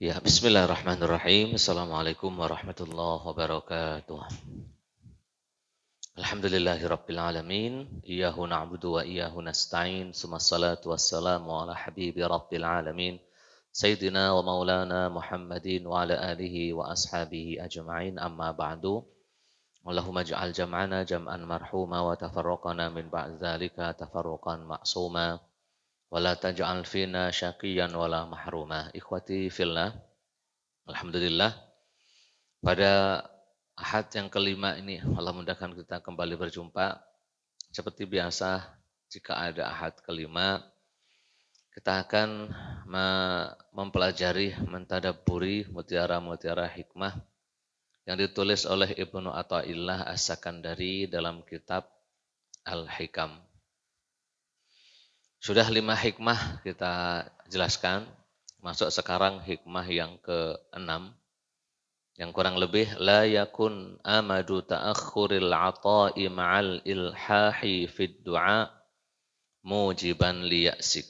Ya, bismillahirrahmanirrahim. Assalamualaikum warahmatullahi wabarakatuh. Alhamdulillahi rabbil alamin. Iyahu na'budu wa iyahu nasta'in. Suma salatu wassalamu ala habibi rabbil alamin. Sayyidina wa maulana Muhammadin wa ala alihi wa ashabihi ajma'in. Amma ba'du. Allahumma ja'al jam'ana jam'an marhuma wa tafarruqana min ba'd dzalika tafarruqan ma'suma. Wala taj'al fina syaqiyan wala mahrumah. Ikhwati fillah. Alhamdulillah. Pada ahad yang kelima ini Allah mudahkan kita kembali berjumpa. Seperti biasa jika ada ahad kelima kita akan mempelajari, mentadaburi mutiara-mutiara hikmah yang ditulis oleh Ibnu Athaillah As-Sakandari dalam kitab Al-Hikam. Sudah lima hikmah kita jelaskan. Masuk sekarang hikmah yang ke-6. Yang kurang lebih la yakun amadu ta'akhuril ata'i ma'al ilhahi fid du'a mujiban liya'sik.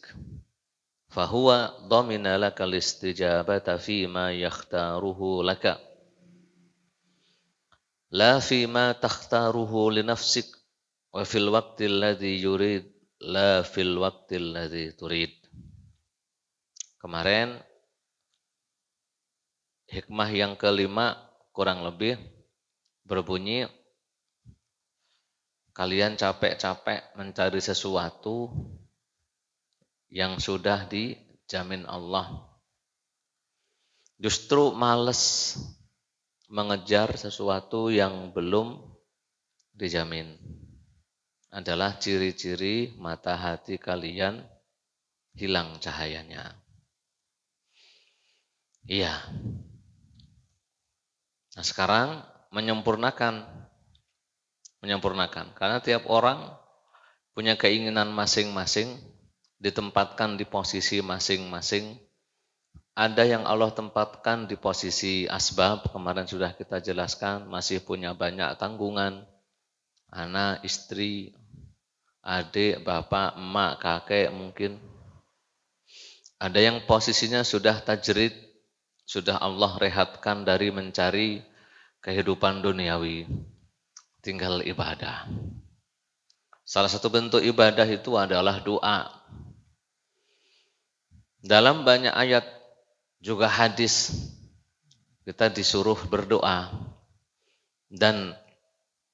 Fahuwa dhamina laka listijabata fima yakhtaruhu laka. La fima takhtaruhu linafsik wa fil waqti alladhi yurid la fil waqtil ladzi turid. Kemarin hikmah yang kelima kurang lebih berbunyi kalian capek-capek mencari sesuatu yang sudah dijamin Allah. Justru males mengejar sesuatu yang belum dijamin adalah ciri-ciri mata hati kalian hilang cahayanya. Iya. Nah sekarang menyempurnakan. Menyempurnakan. Karena tiap orang punya keinginan masing-masing, ditempatkan di posisi masing-masing. Ada yang Allah tempatkan di posisi asbab, kemarin sudah kita jelaskan, masih punya banyak tanggungan, anak, istri, adik, bapak, emak, kakek mungkin. Ada yang posisinya sudah tajrid, sudah Allah rehatkan dari mencari kehidupan duniawi. Tinggal ibadah. Salah satu bentuk ibadah itu adalah doa. Dalam banyak ayat juga hadis kita disuruh berdoa. Dan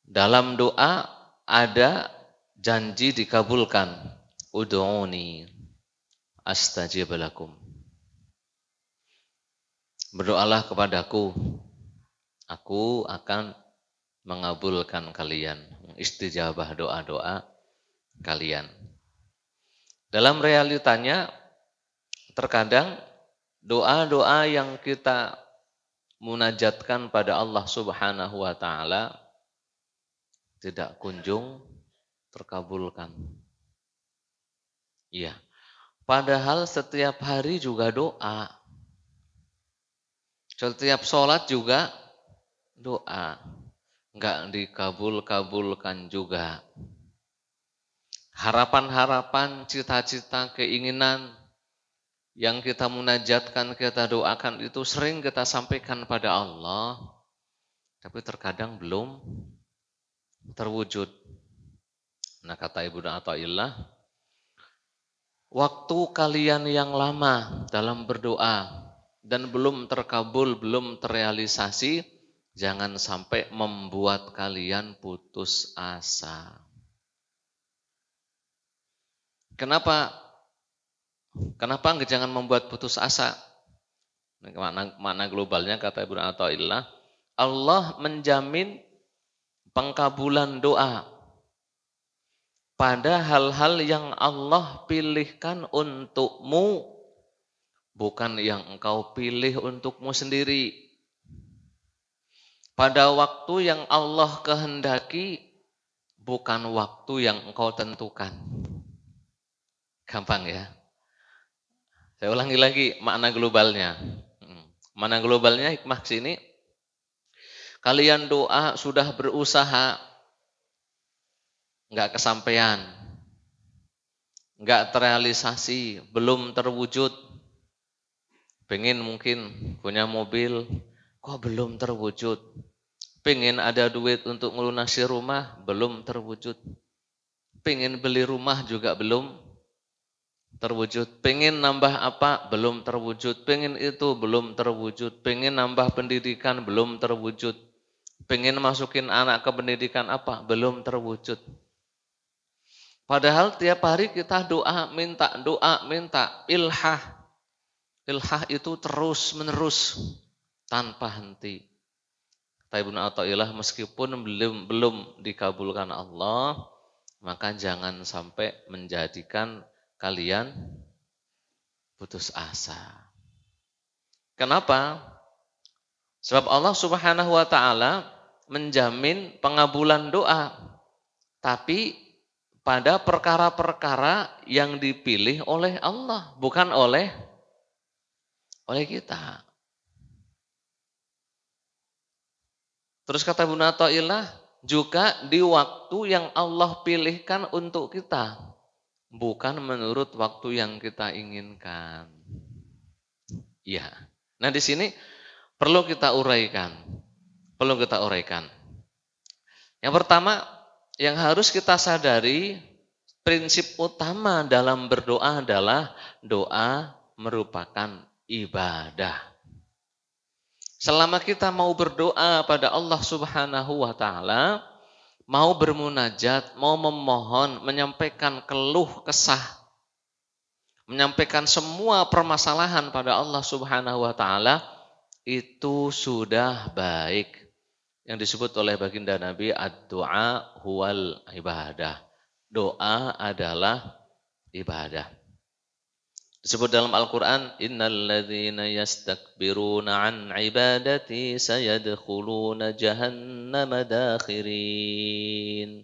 dalam doa ada janji dikabulkan. Ud'uni astajib lakum. Berdoalah kepadaku. Aku akan mengabulkan kalian. Istijabah doa-doa kalian. Dalam realitanya, terkadang doa-doa yang kita munajatkan pada Allah subhanahu wa ta'ala tidak kunjung terkabulkan. Iya. Padahal setiap hari juga doa. Setiap sholat juga doa. Enggak dikabul-kabulkan juga. Harapan-harapan, cita-cita, keinginan yang kita munajatkan, kita doakan itu sering kita sampaikan pada Allah. Tapi terkadang belum terwujud. Nah kata Ibu Athaillah, waktu kalian yang lama dalam berdoa dan belum terkabul, belum terrealisasi, jangan sampai membuat kalian putus asa. Kenapa? Kenapa jangan membuat putus asa? Makna, makna globalnya kata Ibu Athaillah, Allah menjamin pengkabulan doa pada hal-hal yang Allah pilihkan untukmu, bukan yang engkau pilih untukmu sendiri. Pada waktu yang Allah kehendaki, bukan waktu yang engkau tentukan. Gampang ya. Saya ulangi lagi makna globalnya. Hmm. Makna globalnya hikmah sini. Kalian doa sudah berusaha nggak kesampaian, nggak terrealisasi, belum terwujud. Pengen mungkin punya mobil, kok belum terwujud. Pengen ada duit untuk melunasi rumah, belum terwujud. Pengen beli rumah juga belum terwujud. Pengen nambah apa? Belum terwujud. Pengen itu belum terwujud. Pengen nambah pendidikan belum terwujud. Pengen masukin anak ke pendidikan apa? Belum terwujud. Padahal tiap hari kita doa, minta, doa, minta, ilhah. Ilhah itu terus menerus tanpa henti. Kata Ibnu Athaillah meskipun belum belum dikabulkan Allah, maka jangan sampai menjadikan kalian putus asa. Kenapa? Sebab Allah Subhanahu wa taala menjamin pengabulan doa. Tapi pada perkara-perkara yang dipilih oleh Allah, bukan oleh oleh kita. Terus kata Bunda Ta'ilah, juga di waktu yang Allah pilihkan untuk kita. Bukan menurut waktu yang kita inginkan. Iya. Nah di sini perlu kita uraikan. Perlu kita uraikan. Yang pertama, yang harus kita sadari, prinsip utama dalam berdoa adalah doa merupakan ibadah. Selama kita mau berdoa pada Allah Subhanahu wa taala, mau bermunajat, mau memohon, menyampaikan keluh kesah, menyampaikan semua permasalahan pada Allah Subhanahu wa taala, itu sudah baik. Yang disebut oleh baginda Nabi ad-du'a huwal ibadah. Doa adalah ibadah. Disebut dalam Al-Quran, Innal ladhina yastakbiruna an ibadati sayadkhuluna jahannama dakhirin.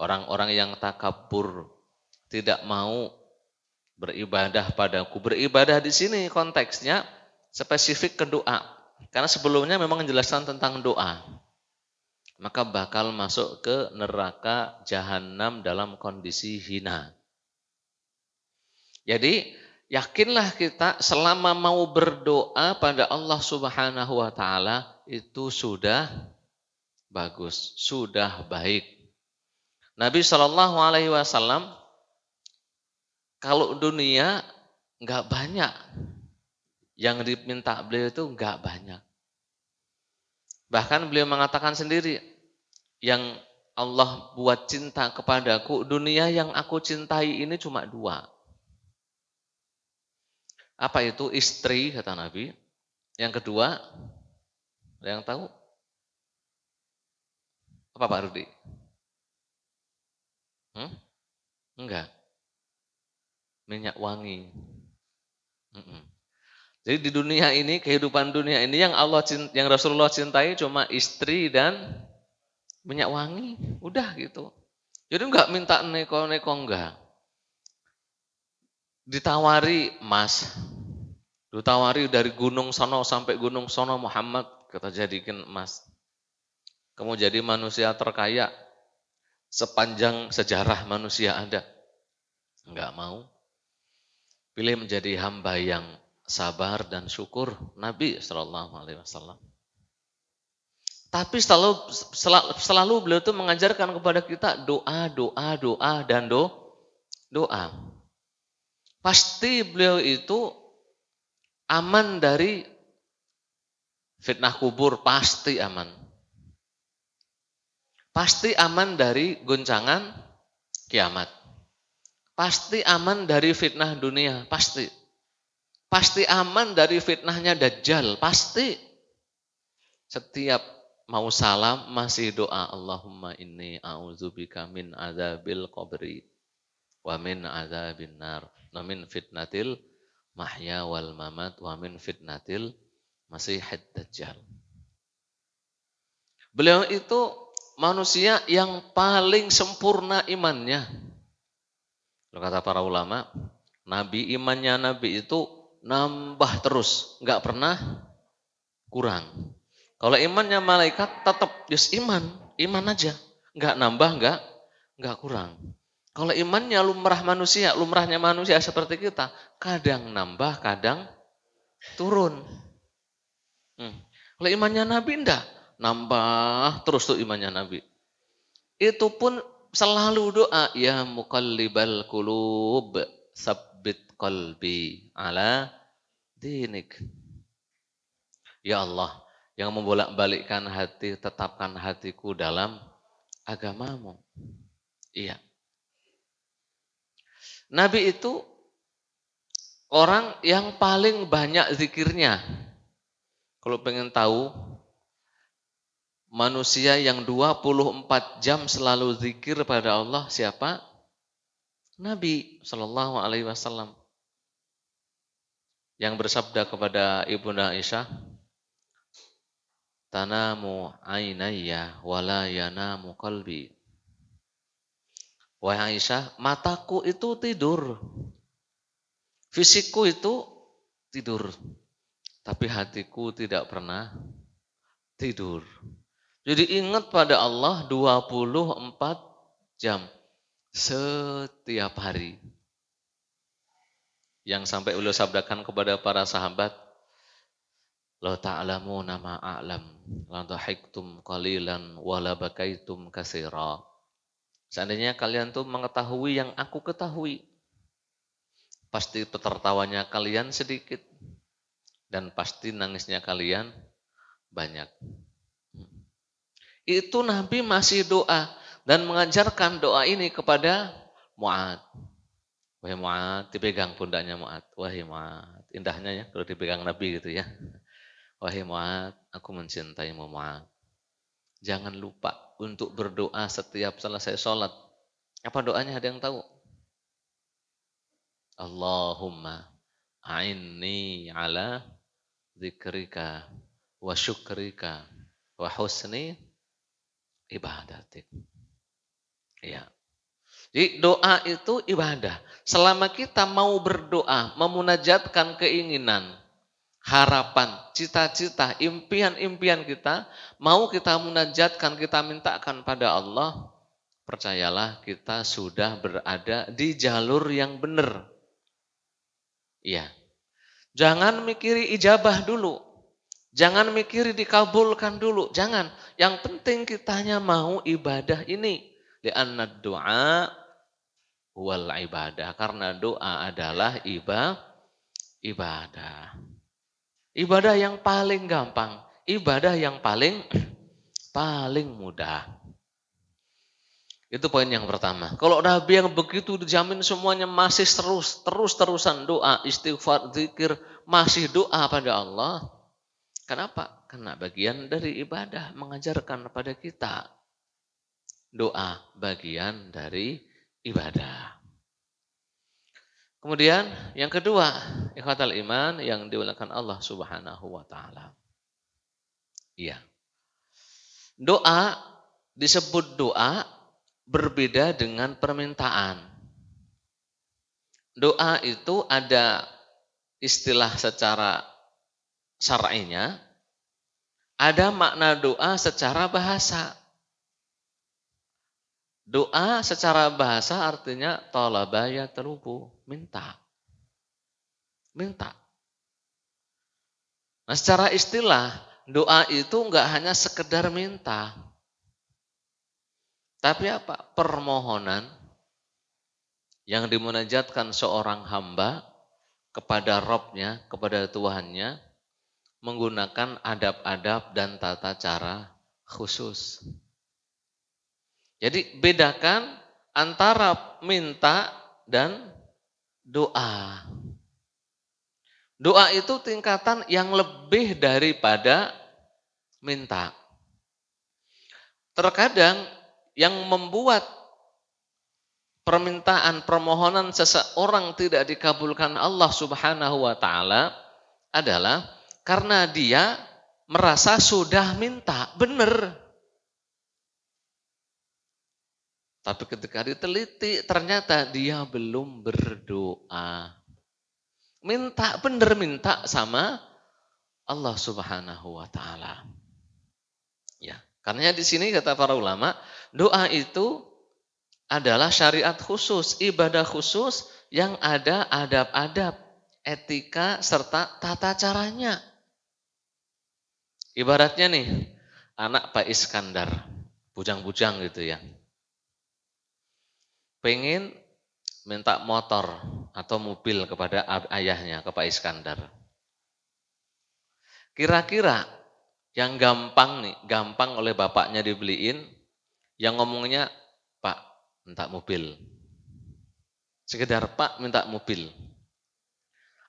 Orang-orang yang takabur, tidak mau beribadah padaku. Beribadah di sini konteksnya spesifik ke doa. Karena sebelumnya memang menjelaskan tentang doa. Maka bakal masuk ke neraka jahanam dalam kondisi hina. Jadi yakinlah kita selama mau berdoa pada Allah Subhanahu wa taala itu sudah bagus, sudah baik. Nabi Shallallahu alaihi wasallam kalau dunia nggak banyak yang diminta beliau itu nggak banyak. Bahkan beliau mengatakan sendiri yang Allah buat cinta kepadaku, dunia yang aku cintai ini cuma dua. Apa itu istri kata Nabi? Yang kedua, ada yang tahu? Apa Pak Rudi? Hmm? Enggak. Minyak wangi. Mm Jadi di dunia ini, kehidupan dunia ini yang Allah yang Rasulullah cintai cuma istri dan minyak wangi. Udah gitu. Jadi enggak minta neko-neko enggak ditawari emas, ditawari dari gunung sono sampai gunung sono Muhammad kita jadikan emas. Kamu jadi manusia terkaya sepanjang sejarah manusia ada. Enggak mau. Pilih menjadi hamba yang sabar dan syukur Nabi Shallallahu Alaihi Wasallam. Tapi selalu, selalu, beliau itu mengajarkan kepada kita doa, doa, doa dan do, doa. Pasti beliau itu aman dari fitnah kubur, pasti aman. Pasti aman dari goncangan kiamat. Pasti aman dari fitnah dunia, pasti. Pasti aman dari fitnahnya Dajjal, pasti. Setiap mau salam masih doa Allahumma inni a'udzubika min adzabil qabri wa min adzabin nar wa min fitnatil mahya wal mamat wa min fitnatil masihid dajjal. Beliau itu manusia yang paling sempurna imannya. Kata para ulama, nabi imannya nabi itu nambah terus, nggak pernah kurang. Kalau imannya malaikat tetap just iman, iman aja, nggak nambah, nggak nggak kurang. Kalau imannya lumrah manusia, lumrahnya manusia seperti kita, kadang nambah, kadang turun. Hmm. Kalau imannya Nabi enggak, nambah terus tuh imannya Nabi. Itu pun selalu doa, ya muqallibal qulub, sabbit qalbi ala dinik. Ya Allah, yang membolak-balikkan hati, tetapkan hatiku dalam agamamu. Iya. Nabi itu orang yang paling banyak zikirnya. Kalau pengen tahu, manusia yang 24 jam selalu zikir pada Allah siapa? Nabi Shallallahu Alaihi Wasallam yang bersabda kepada ibunda Aisyah, tanamu ainaya wala yanamu qalbi. Wahai Aisyah, mataku itu tidur. Fisikku itu tidur. Tapi hatiku tidak pernah tidur. Jadi ingat pada Allah 24 jam setiap hari. Yang sampai beliau sabdakan kepada para sahabat, La ta'lamu nama a'lam, la dhahiktum qalilan wa la bakaitum katsira. Seandainya kalian tuh mengetahui yang aku ketahui, pasti tertawanya kalian sedikit dan pasti nangisnya kalian banyak. Itu Nabi masih doa dan mengajarkan doa ini kepada Mu'ad. Wahai Mu'ad, dipegang pundaknya Mu'ad. Wahai Mu'ad, indahnya ya kalau dipegang Nabi gitu ya. Wahai Mu'ad, aku mencintaimu Mu'ad. Jangan lupa untuk berdoa setiap selesai sholat. Apa doanya ada yang tahu? Allahumma a'inni ala zikrika wa syukrika wa husni ibadatik. Ya. Jadi doa itu ibadah. Selama kita mau berdoa, memunajatkan keinginan, harapan, cita-cita, impian-impian kita, mau kita munajatkan, kita mintakan pada Allah, percayalah kita sudah berada di jalur yang benar. Iya. Jangan mikiri ijabah dulu. Jangan mikir dikabulkan dulu, jangan. Yang penting kita hanya mau ibadah ini. Lianna doa wal ibadah. Karena doa adalah ibadah. Ibadah. Ibadah yang paling gampang. Ibadah yang paling paling mudah. Itu poin yang pertama. Kalau Nabi yang begitu dijamin semuanya masih terus terus terusan doa, istighfar, zikir, masih doa pada Allah Kenapa? Karena bagian dari ibadah mengajarkan kepada kita doa bagian dari ibadah. Kemudian yang kedua, ikhwatal iman yang diulakan Allah Subhanahu wa taala. Iya. Doa disebut doa berbeda dengan permintaan. Doa itu ada istilah secara syar'inya, ada makna doa secara bahasa. Doa secara bahasa artinya tolabaya telubu, minta. Minta. Nah secara istilah, doa itu enggak hanya sekedar minta. Tapi apa? Permohonan yang dimunajatkan seorang hamba kepada Robnya, kepada Tuhannya, menggunakan adab-adab dan tata cara khusus. Jadi bedakan antara minta dan doa. Doa itu tingkatan yang lebih daripada minta. Terkadang yang membuat permintaan permohonan seseorang tidak dikabulkan Allah Subhanahu wa taala adalah karena dia merasa sudah minta, benar. Tapi ketika diteliti ternyata dia belum berdoa. Minta, benar minta sama Allah subhanahu wa ta'ala. Ya, karena di sini kata para ulama, doa itu adalah syariat khusus, ibadah khusus yang ada adab-adab, etika serta tata caranya. Ibaratnya nih, anak Pak Iskandar, bujang-bujang gitu ya. Pengen minta motor atau mobil kepada ayahnya, ke Pak Iskandar. Kira-kira yang gampang nih, gampang oleh bapaknya dibeliin, yang ngomongnya, Pak, minta mobil. Sekedar Pak minta mobil.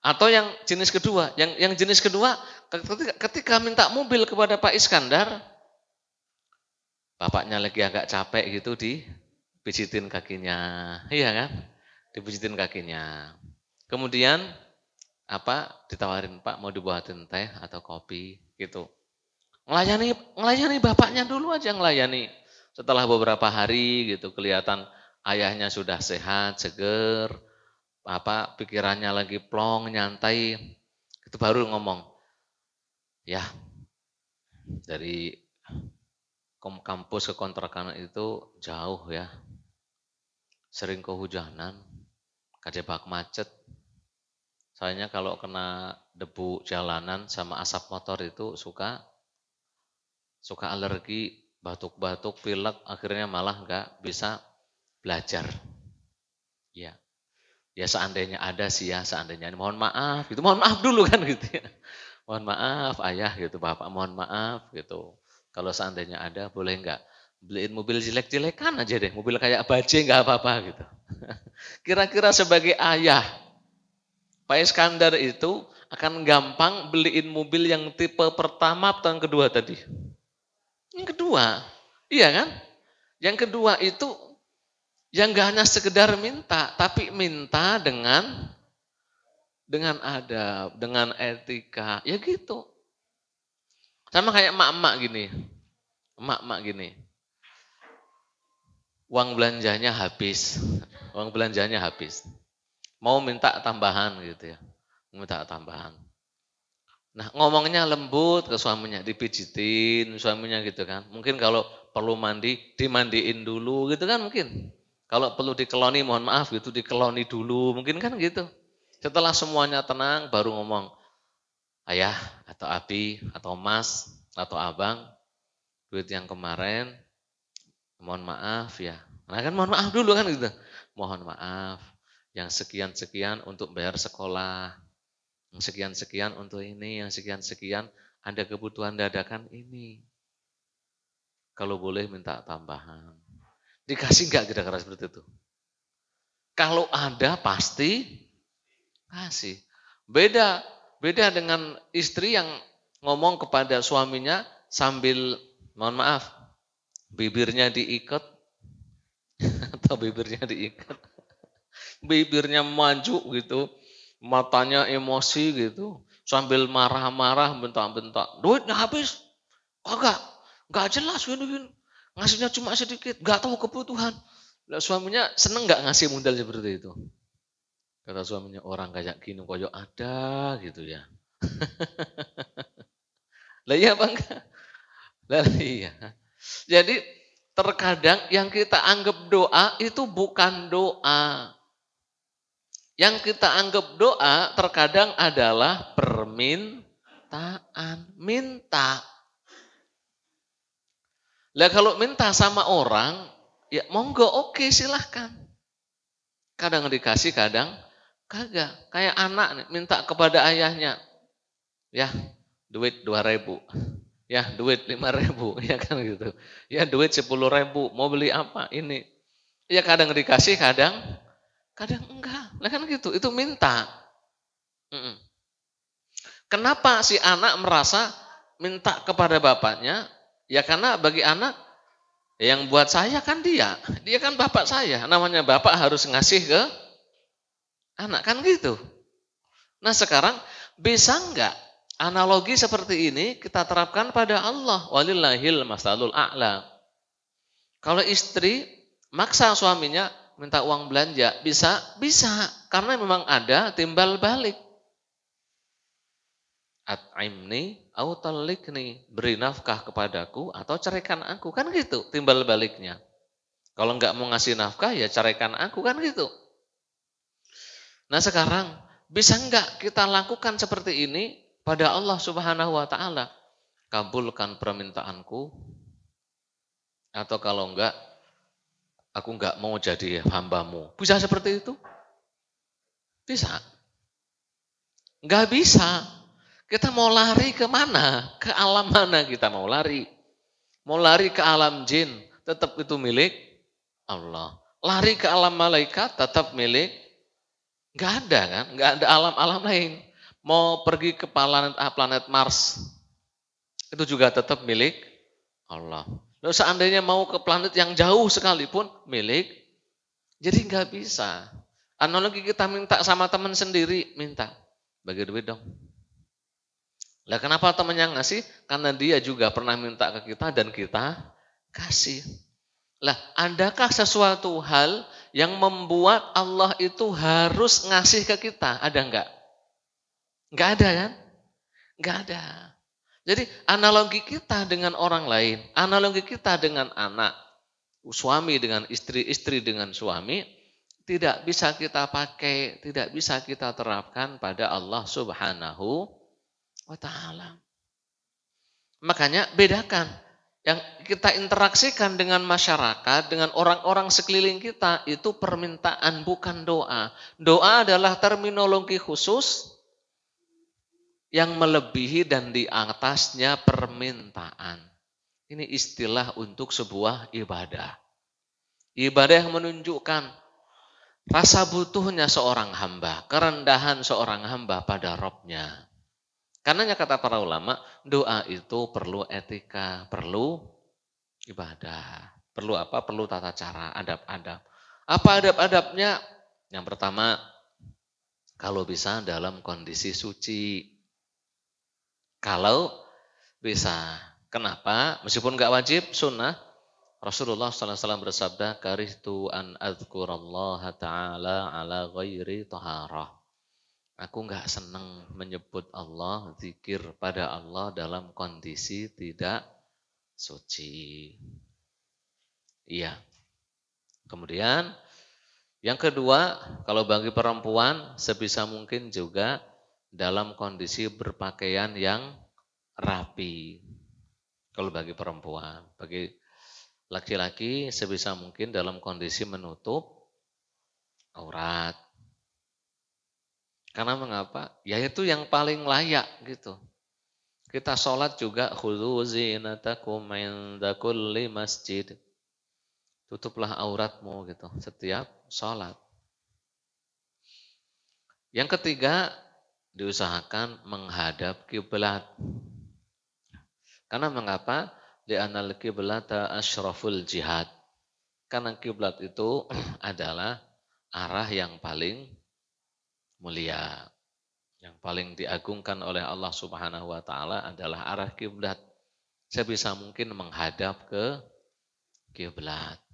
Atau yang jenis kedua, yang yang jenis kedua ketika, ketika minta mobil kepada Pak Iskandar, bapaknya lagi agak capek gitu di pijitin kakinya, iya kan? Dipijitin kakinya. Kemudian apa ditawarin Pak mau dibuatin teh atau kopi gitu. Ngelayani ngelayani bapaknya dulu aja ngelayani. Setelah beberapa hari gitu kelihatan ayahnya sudah sehat, seger, apa pikirannya lagi plong, nyantai, itu baru ngomong, ya dari kampus ke kontrakan itu jauh ya, sering kehujanan, kajebak macet. Soalnya kalau kena debu jalanan sama asap motor itu suka suka alergi, batuk-batuk, pilek, akhirnya malah nggak bisa belajar. Ya. Ya seandainya ada sih ya, seandainya mohon maaf gitu. Mohon maaf dulu kan gitu ya. Mohon maaf ayah gitu, bapak mohon maaf gitu. Kalau seandainya ada boleh enggak beliin mobil jelek-jelekan aja deh, mobil kayak baje enggak apa-apa gitu. Kira-kira sebagai ayah, Pak Iskandar itu akan gampang beliin mobil yang tipe pertama atau yang kedua tadi? Yang kedua, iya kan? Yang kedua itu yang gak hanya sekedar minta, tapi minta dengan dengan adab, dengan etika, ya gitu. Sama kayak emak-emak gini, emak-emak gini. Uang belanjanya habis, uang belanjanya habis. Mau minta tambahan gitu ya, minta tambahan. Nah ngomongnya lembut ke suaminya, dipijitin suaminya gitu kan. Mungkin kalau perlu mandi, dimandiin dulu gitu kan mungkin. Kalau perlu dikeloni, mohon maaf gitu, dikeloni dulu, mungkin kan gitu. Setelah semuanya tenang, baru ngomong, ayah atau abi atau mas atau abang, duit yang kemarin, mohon maaf ya. Nah kan mohon maaf dulu kan gitu. Mohon maaf, yang sekian-sekian untuk bayar sekolah, yang sekian-sekian untuk ini, yang sekian-sekian ada kebutuhan dadakan ini. Kalau boleh minta tambahan. Dikasih nggak kira-kira seperti itu? Kalau ada pasti kasih. Beda beda dengan istri yang ngomong kepada suaminya sambil mohon maaf bibirnya diikat atau bibirnya diikat bibirnya maju gitu matanya emosi gitu sambil marah-marah bentak-bentak duitnya habis kagak nggak jelas gini gini Ngasihnya cuma sedikit, nggak tahu kebutuhan. Lah suaminya seneng nggak ngasih modal seperti itu? Kata suaminya orang kayak gini koyok ada gitu ya. lah iya bang. Lah iya. Jadi terkadang yang kita anggap doa itu bukan doa. Yang kita anggap doa terkadang adalah permintaan, minta. Lah kalau minta sama orang, ya monggo oke okay, silahkan. Kadang dikasih, kadang kagak. Kayak anak nih, minta kepada ayahnya, ya duit dua ribu, ya duit lima ribu, ya kan gitu. Ya duit sepuluh ribu, mau beli apa ini? Ya kadang dikasih, kadang kadang enggak. Lah kan gitu, itu minta. Kenapa si anak merasa minta kepada bapaknya Ya karena bagi anak yang buat saya kan dia. Dia kan bapak saya. Namanya bapak harus ngasih ke anak kan gitu. Nah sekarang bisa enggak analogi seperti ini kita terapkan pada Allah. Walillahil masalul a'la. Kalau istri maksa suaminya minta uang belanja, bisa? Bisa. Karena memang ada timbal balik. At'imni nih beri nafkah kepadaku atau ceraikan aku. Kan gitu timbal baliknya. Kalau nggak mau ngasih nafkah ya ceraikan aku kan gitu. Nah sekarang Bisa enggak kita lakukan seperti ini pada Allah Subhanahu wa taala? Kabulkan permintaanku. Atau kalau enggak aku enggak mau jadi hambamu. Bisa seperti itu? Bisa. Enggak bisa. Kita mau lari ke mana? Ke alam mana kita mau lari? Mau lari ke alam jin, tetap itu milik Allah. Lari ke alam malaikat, tetap milik Nggak ada kan, nggak ada alam-alam lain. Mau pergi ke planet A, planet Mars, itu juga tetap milik Allah. Lalu seandainya mau ke planet yang jauh sekalipun, milik. Jadi nggak bisa. Analogi kita minta sama teman sendiri, minta. Bagi duit dong. Lah kenapa teman yang ngasih? Karena dia juga pernah minta ke kita dan kita kasih. Lah, adakah sesuatu hal yang membuat Allah itu harus ngasih ke kita? Ada enggak? Enggak ada kan? Enggak ada. Jadi analogi kita dengan orang lain, analogi kita dengan anak, suami dengan istri, istri dengan suami, tidak bisa kita pakai, tidak bisa kita terapkan pada Allah Subhanahu wa taala. Makanya bedakan yang kita interaksikan dengan masyarakat, dengan orang-orang sekeliling kita, itu permintaan bukan doa. Doa adalah terminologi khusus yang melebihi dan di atasnya permintaan. Ini istilah untuk sebuah ibadah. Ibadah yang menunjukkan rasa butuhnya seorang hamba, kerendahan seorang hamba pada Robnya. Karenanya kata para ulama, doa itu perlu etika, perlu ibadah. Perlu apa? Perlu tata cara, adab-adab. Apa adab-adabnya? Yang pertama, kalau bisa dalam kondisi suci. Kalau bisa. Kenapa? Meskipun nggak wajib, sunnah. Rasulullah SAW bersabda, Karihtu an adhkurallaha ta'ala ala ghairi taharah. Aku nggak senang menyebut Allah, zikir pada Allah dalam kondisi tidak suci. Iya. Kemudian yang kedua, kalau bagi perempuan sebisa mungkin juga dalam kondisi berpakaian yang rapi. Kalau bagi perempuan, bagi laki-laki sebisa mungkin dalam kondisi menutup aurat. Karena mengapa? Ya itu yang paling layak gitu. Kita sholat juga khudhu zinatakum inda kulli masjid. Tutuplah auratmu gitu setiap sholat. Yang ketiga, diusahakan menghadap kiblat. Karena mengapa? Di anal kiblata asyraful jihad. Karena kiblat itu adalah arah yang paling mulia. Yang paling diagungkan oleh Allah Subhanahu wa taala adalah arah kiblat. Sebisa mungkin menghadap ke kiblat.